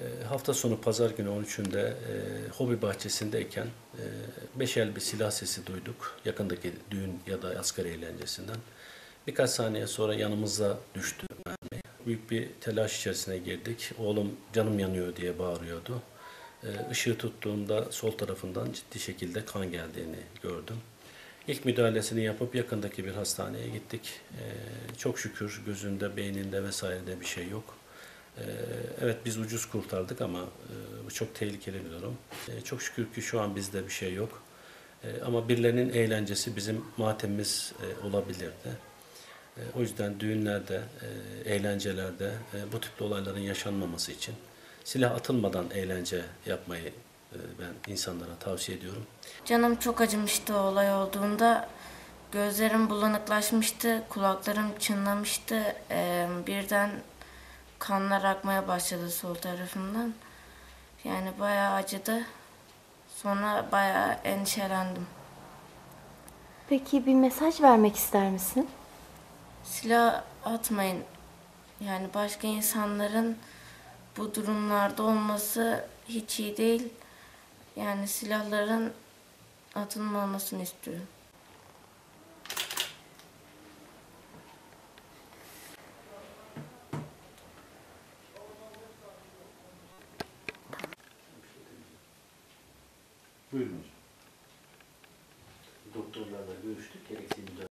E, hafta sonu pazar günü 13'ünde e, hobi bahçesindeyken e, beş el bir silah sesi duyduk. Yakındaki düğün ya da asgari eğlencesinden. Birkaç saniye sonra yanımıza düştü. Büyük bir telaş içerisine girdik. Oğlum canım yanıyor diye bağırıyordu. E, ışığı tuttuğumda sol tarafından ciddi şekilde kan geldiğini gördüm. İlk müdahalesini yapıp yakındaki bir hastaneye gittik. E, çok şükür gözünde, beyninde vesairede bir şey yok. Ee, Evet biz ucuz kurtardık ama e, bu çok tehlikeli bir durum. E, Çok şükür ki şu an bizde bir şey yok. E, Ama birilerinin eğlencesi bizim matemimiz e, olabilirdi. O yüzden düğünlerde, e, eğlencelerde bu tip olayların yaşanmaması için silah atılmadan eğlence yapmayı ben insanlara tavsiye ediyorum. Canım çok acımıştı o olay olduğunda. Gözlerim bulanıklaşmıştı, kulaklarım çınlamıştı. Ee, birden kanlar akmaya başladı sol tarafımdan. Yani bayağı acıdı. Sonra bayağı endişelendim. Peki bir mesaj vermek ister misin? Silah atmayın. Yani başka insanların bu durumlarda olması hiç iyi değil. Yani silahların atılmamasını istiyorum. Buyurunuz. Doktorlarla görüştük. Gerekli müdahale